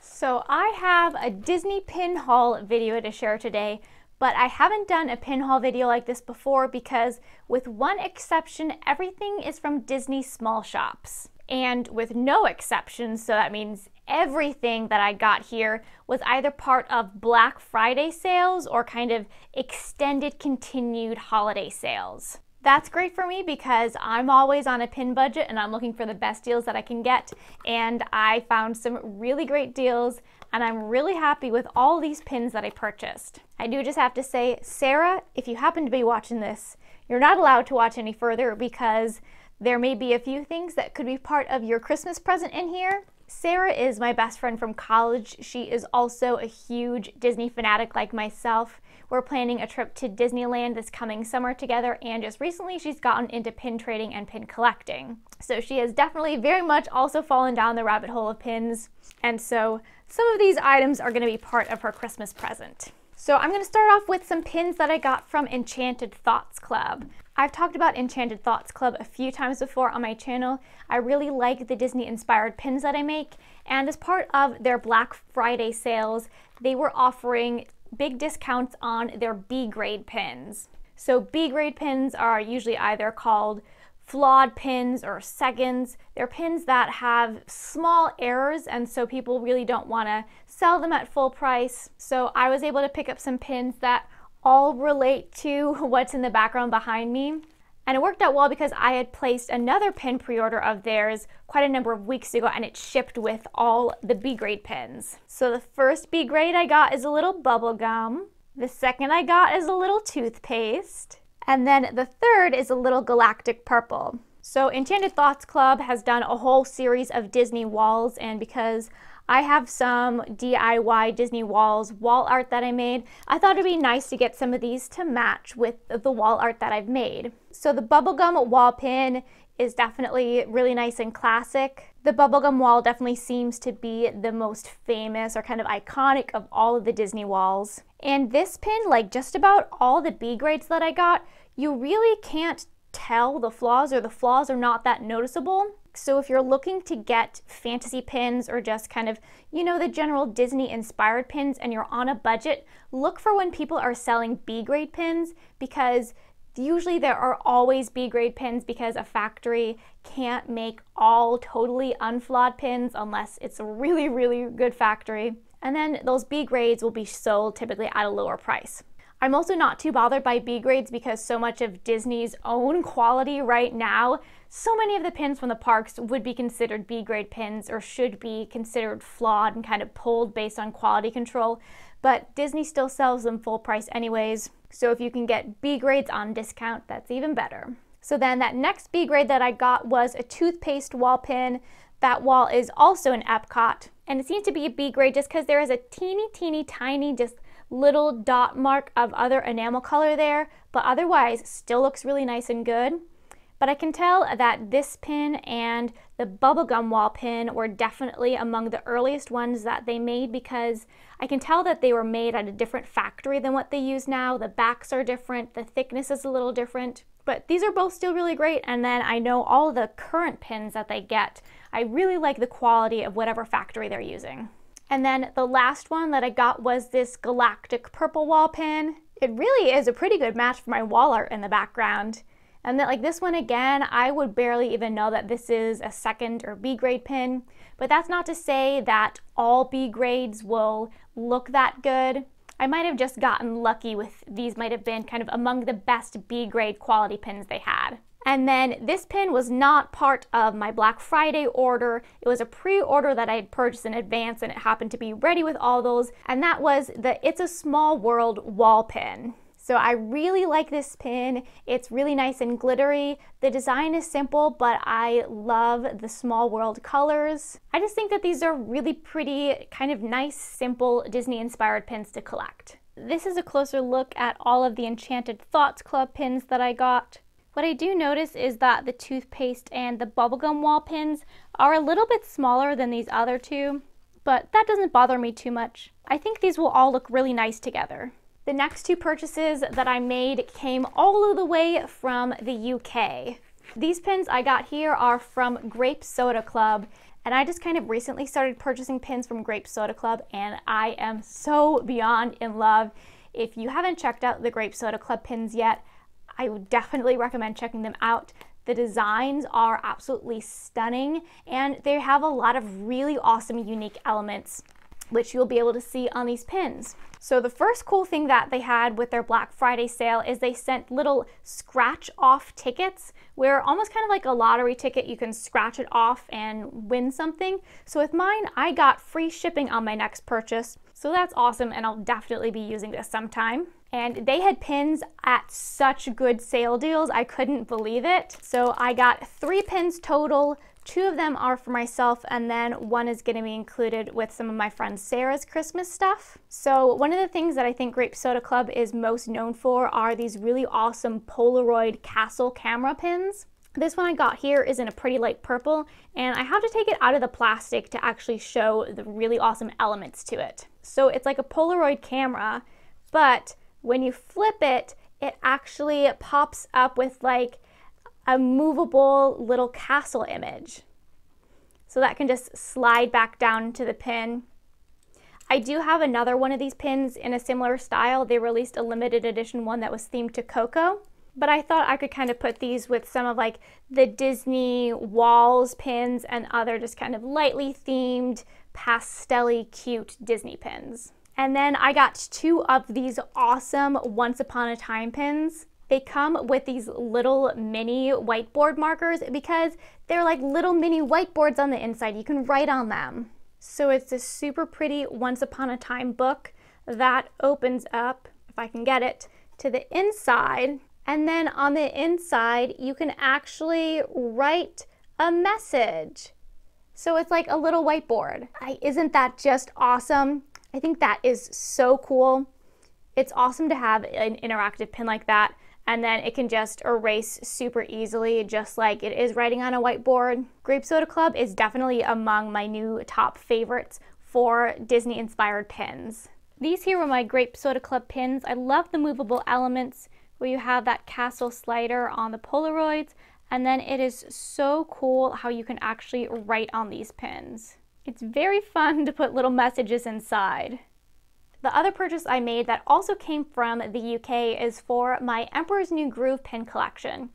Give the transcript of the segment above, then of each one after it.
So I have a Disney pin haul video to share today, but I haven't done a pin haul video like this before because with one exception, everything is from Disney small shops. And with no exceptions, so that means everything that I got here was either part of Black Friday sales or kind of extended continued holiday sales. That's great for me because I'm always on a pin budget and I'm looking for the best deals that I can get. And I found some really great deals and I'm really happy with all these pins that I purchased. I do just have to say, Sarah, if you happen to be watching this, you're not allowed to watch any further because there may be a few things that could be part of your Christmas present in here. Sarah is my best friend from college. She is also a huge Disney fanatic like myself. We're planning a trip to Disneyland this coming summer together, and just recently she's gotten into pin trading and pin collecting. So she has definitely very much also fallen down the rabbit hole of pins, and so some of these items are going to be part of her Christmas present. So I'm going to start off with some pins that I got from Enchanted Thoughts Club. I've talked about Enchanted Thoughts Club a few times before on my channel. I really like the Disney inspired pins that I make, and as part of their Black Friday sales, they were offering big discounts on their B grade pins. So B grade pins are usually either called flawed pins or seconds. They're pins that have small errors and so people really don't want to sell them at full price. So I was able to pick up some pins that all relate to what's in the background behind me. And it worked out well because I had placed another pin pre-order of theirs quite a number of weeks ago and it shipped with all the B grade pins. So the first B grade I got is a little bubble gum. The second I got is a little toothpaste. And then the third is a little galactic purple. So Enchanted Thoughts Club has done a whole series of Disney walls and because I have some DIY Disney walls wall art that I made. I thought it'd be nice to get some of these to match with the wall art that I've made. So the bubblegum wall pin is definitely really nice and classic. The bubblegum wall definitely seems to be the most famous or kind of iconic of all of the Disney walls. And this pin, like just about all the B grades that I got, you really can't tell the flaws or the flaws are not that noticeable. So if you're looking to get fantasy pins or just kind of, you know, the general Disney inspired pins and you're on a budget, look for when people are selling B grade pins because usually there are always B grade pins because a factory can't make all totally unflawed pins unless it's a really, really good factory. And then those B grades will be sold typically at a lower price. I'm also not too bothered by B grades because so much of Disney's own quality right now, so many of the pins from the parks would be considered B grade pins or should be considered flawed and kind of pulled based on quality control. But Disney still sells them full price anyways. So if you can get B grades on discount, that's even better. So then that next B grade that I got was a toothpaste wall pin. That wall is also an Epcot. And it seems to be a B grade just because there is a teeny, teeny, tiny, just little dot mark of other enamel color there, but otherwise still looks really nice and good. But I can tell that this pin and the bubblegum wall pin were definitely among the earliest ones that they made because I can tell that they were made at a different factory than what they use now. The backs are different, the thickness is a little different, but these are both still really great. And then I know all the current pins that they get. I really like the quality of whatever factory they're using. And then the last one that I got was this galactic purple wall pin. It really is a pretty good match for my wall art in the background. And then like this one again, I would barely even know that this is a second or B grade pin. But that's not to say that all B grades will look that good. I might have just gotten lucky with these might have been kind of among the best B grade quality pins they had. And then this pin was not part of my Black Friday order. It was a pre-order that I had purchased in advance and it happened to be ready with all those. And that was the It's a Small World wall pin. So I really like this pin. It's really nice and glittery. The design is simple, but I love the small world colors. I just think that these are really pretty, kind of nice, simple Disney inspired pins to collect. This is a closer look at all of the Enchanted Thoughts Club pins that I got. What I do notice is that the toothpaste and the bubblegum wall pins are a little bit smaller than these other two, but that doesn't bother me too much. I think these will all look really nice together. The next two purchases that I made came all the way from the UK. These pins I got here are from Grape Soda Club and I just kind of recently started purchasing pins from Grape Soda Club and I am so beyond in love. If you haven't checked out the Grape Soda Club pins yet, I would definitely recommend checking them out. The designs are absolutely stunning and they have a lot of really awesome unique elements which you'll be able to see on these pins. So the first cool thing that they had with their Black Friday sale is they sent little scratch off tickets where almost kind of like a lottery ticket, you can scratch it off and win something. So with mine, I got free shipping on my next purchase. So that's awesome and I'll definitely be using this sometime. And they had pins at such good sale deals, I couldn't believe it. So I got three pins total, Two of them are for myself, and then one is going to be included with some of my friend Sarah's Christmas stuff. So, one of the things that I think Grape Soda Club is most known for are these really awesome Polaroid Castle camera pins. This one I got here is in a pretty light purple, and I have to take it out of the plastic to actually show the really awesome elements to it. So, it's like a Polaroid camera, but when you flip it, it actually pops up with like a movable little castle image. So that can just slide back down to the pin. I do have another one of these pins in a similar style. They released a limited edition one that was themed to Coco. But I thought I could kind of put these with some of like the Disney walls pins and other just kind of lightly themed, pastel cute Disney pins. And then I got two of these awesome Once Upon a Time pins. They come with these little mini whiteboard markers because they're like little mini whiteboards on the inside. You can write on them. So it's this super pretty Once Upon a Time book that opens up, if I can get it, to the inside. And then on the inside, you can actually write a message. So it's like a little whiteboard. I, isn't that just awesome? I think that is so cool. It's awesome to have an interactive pin like that and then it can just erase super easily, just like it is writing on a whiteboard. Grape Soda Club is definitely among my new top favorites for Disney inspired pins. These here were my Grape Soda Club pins. I love the movable elements where you have that castle slider on the Polaroids, and then it is so cool how you can actually write on these pins. It's very fun to put little messages inside. The other purchase I made that also came from the UK is for my Emperor's New Groove pin collection.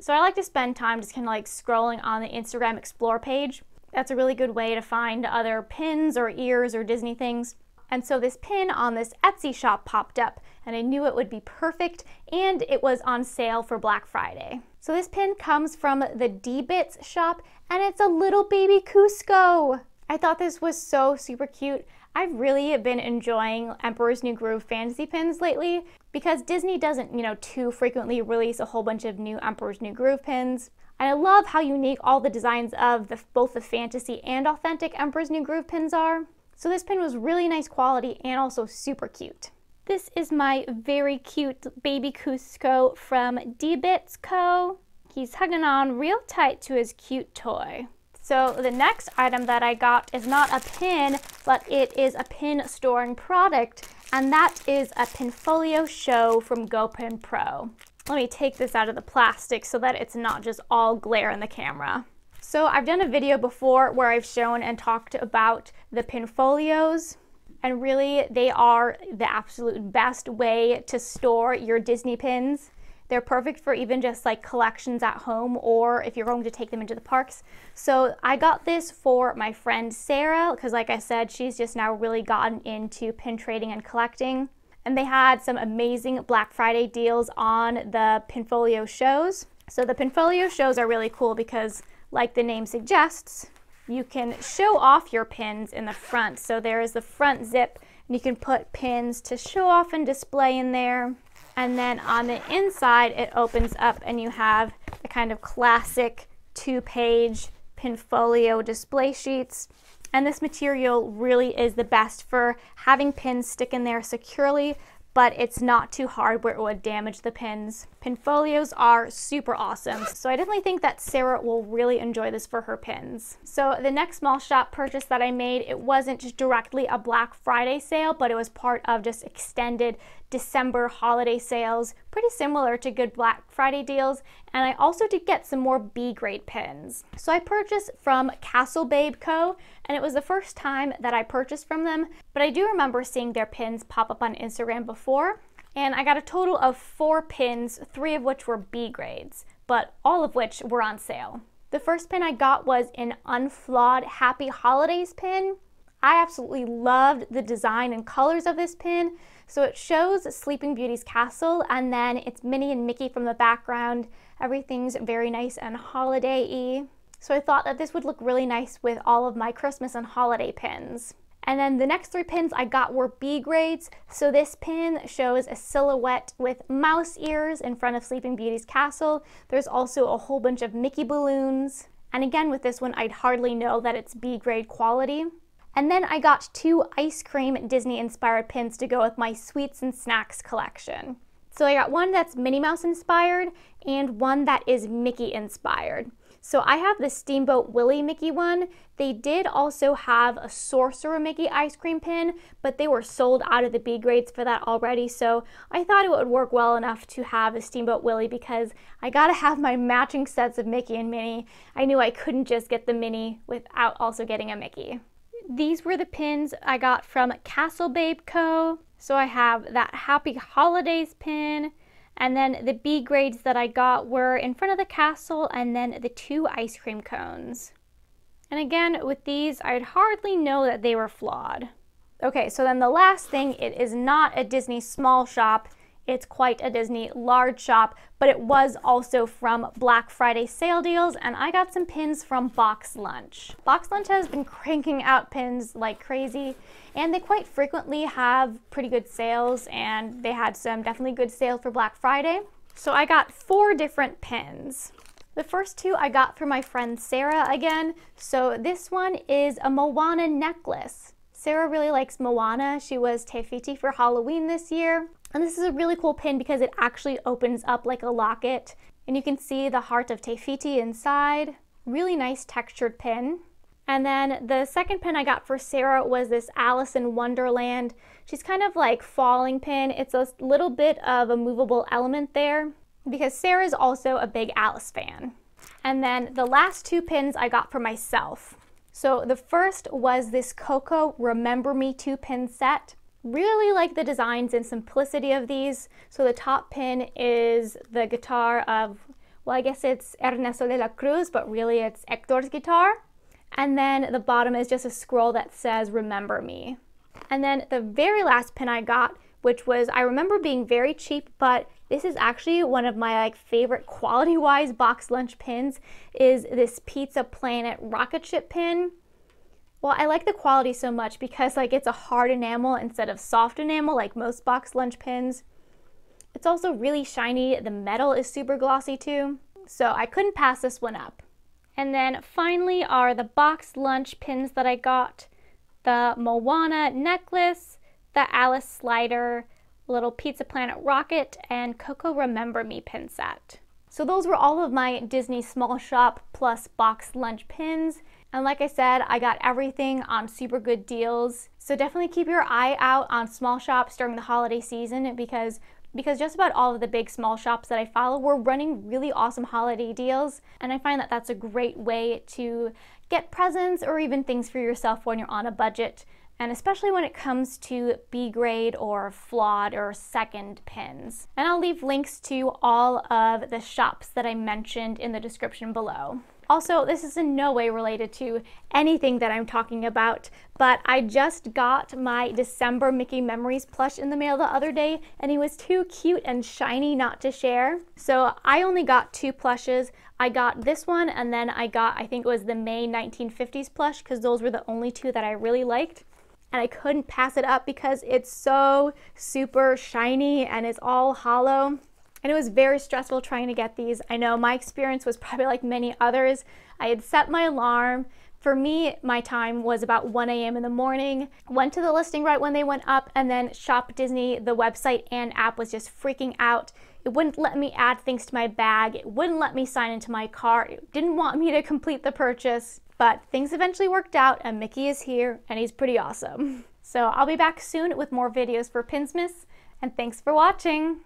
So I like to spend time just kind of like scrolling on the Instagram Explore page. That's a really good way to find other pins or ears or Disney things. And so this pin on this Etsy shop popped up and I knew it would be perfect and it was on sale for Black Friday. So this pin comes from the D-Bits shop and it's a little baby Kuzco. I thought this was so super cute. I've really been enjoying Emperor's New Groove fantasy pins lately because Disney doesn't, you know, too frequently release a whole bunch of new Emperor's New Groove pins. And I love how unique all the designs of the, both the fantasy and authentic Emperor's New Groove pins are. So this pin was really nice quality and also super cute. This is my very cute baby Kuzco from D-Bits Co. He's hugging on real tight to his cute toy. So the next item that I got is not a pin, but it is a pin storing product, and that is a Pinfolio Show from GoPin Pro. Let me take this out of the plastic so that it's not just all glare in the camera. So I've done a video before where I've shown and talked about the Pinfolios, and really they are the absolute best way to store your Disney pins. They're perfect for even just like collections at home or if you're going to take them into the parks. So I got this for my friend Sarah because like I said, she's just now really gotten into pin trading and collecting. And they had some amazing Black Friday deals on the Pinfolio shows. So the Pinfolio shows are really cool because like the name suggests, you can show off your pins in the front. So there is the front zip and you can put pins to show off and display in there. And then on the inside, it opens up and you have the kind of classic two-page Pinfolio display sheets. And this material really is the best for having pins stick in there securely, but it's not too hard where it would damage the pins. Pinfolios are super awesome, so I definitely think that Sarah will really enjoy this for her pins. So the next small shop purchase that I made, it wasn't just directly a Black Friday sale, but it was part of just extended December holiday sales, pretty similar to good Black Friday deals. And I also did get some more B grade pins. So I purchased from Castle Babe Co. and it was the first time that I purchased from them, but I do remember seeing their pins pop up on Instagram before. And I got a total of four pins, three of which were B grades, but all of which were on sale. The first pin I got was an unflawed Happy Holidays pin. I absolutely loved the design and colors of this pin. So it shows Sleeping Beauty's castle and then it's Minnie and Mickey from the background. Everything's very nice and holiday-y. So I thought that this would look really nice with all of my Christmas and holiday pins. And then the next three pins I got were B grades. So this pin shows a silhouette with mouse ears in front of Sleeping Beauty's castle. There's also a whole bunch of Mickey balloons. And again, with this one, I'd hardly know that it's B grade quality. And then I got two ice cream Disney inspired pins to go with my sweets and snacks collection. So I got one that's Minnie Mouse inspired and one that is Mickey inspired. So I have the Steamboat Willie Mickey one. They did also have a Sorcerer Mickey ice cream pin, but they were sold out of the B grades for that already. So I thought it would work well enough to have a Steamboat Willie because I gotta have my matching sets of Mickey and Minnie. I knew I couldn't just get the Minnie without also getting a Mickey. These were the pins I got from Castle Babe Co. So I have that Happy Holidays pin, and then the B grades that I got were in front of the castle and then the two ice cream cones. And again, with these, I'd hardly know that they were flawed. Okay, so then the last thing, it is not a Disney small shop. It's quite a Disney large shop, but it was also from Black Friday sale deals, and I got some pins from Box Lunch. Box Lunch has been cranking out pins like crazy, and they quite frequently have pretty good sales, and they had some definitely good sales for Black Friday. So I got four different pins. The first two I got from my friend Sarah again. So this one is a Moana necklace. Sarah really likes Moana. She was Te Fiti for Halloween this year. And this is a really cool pin because it actually opens up like a locket and you can see the heart of Te Fiti inside. Really nice textured pin. And then the second pin I got for Sarah was this Alice in Wonderland. She's kind of like falling pin. It's a little bit of a movable element there because Sarah's also a big Alice fan. And then the last two pins I got for myself. So the first was this Coco Remember Me 2 pin set. Really like the designs and simplicity of these. So the top pin is the guitar of, well, I guess it's Ernesto de la Cruz, but really it's Hector's guitar. And then the bottom is just a scroll that says, Remember Me. And then the very last pin I got, which was, I remember being very cheap, but this is actually one of my like favorite quality-wise box lunch pins, is this Pizza Planet rocket ship pin. Well, I like the quality so much because like it's a hard enamel instead of soft enamel like most box lunch pins. It's also really shiny. The metal is super glossy too. So I couldn't pass this one up. And then finally are the box lunch pins that I got. The Moana necklace, the Alice slider, little Pizza Planet rocket, and Coco Remember Me pin set. So those were all of my Disney small shop plus box lunch pins. And like I said, I got everything on super good deals. So definitely keep your eye out on small shops during the holiday season because because just about all of the big small shops that I follow were running really awesome holiday deals and I find that that's a great way to get presents or even things for yourself when you're on a budget and especially when it comes to B grade or flawed or second pins. And I'll leave links to all of the shops that I mentioned in the description below. Also, this is in no way related to anything that I'm talking about, but I just got my December Mickey Memories plush in the mail the other day, and he was too cute and shiny not to share. So I only got two plushes. I got this one, and then I got, I think it was the May 1950s plush, because those were the only two that I really liked and I couldn't pass it up because it's so super shiny and it's all hollow. And it was very stressful trying to get these. I know my experience was probably like many others. I had set my alarm. For me, my time was about 1 a.m. in the morning. Went to the listing right when they went up, and then Shop Disney, the website and app, was just freaking out. It wouldn't let me add things to my bag. It wouldn't let me sign into my cart. It didn't want me to complete the purchase. But things eventually worked out, and Mickey is here, and he's pretty awesome. So I'll be back soon with more videos for Pinsmas. And thanks for watching!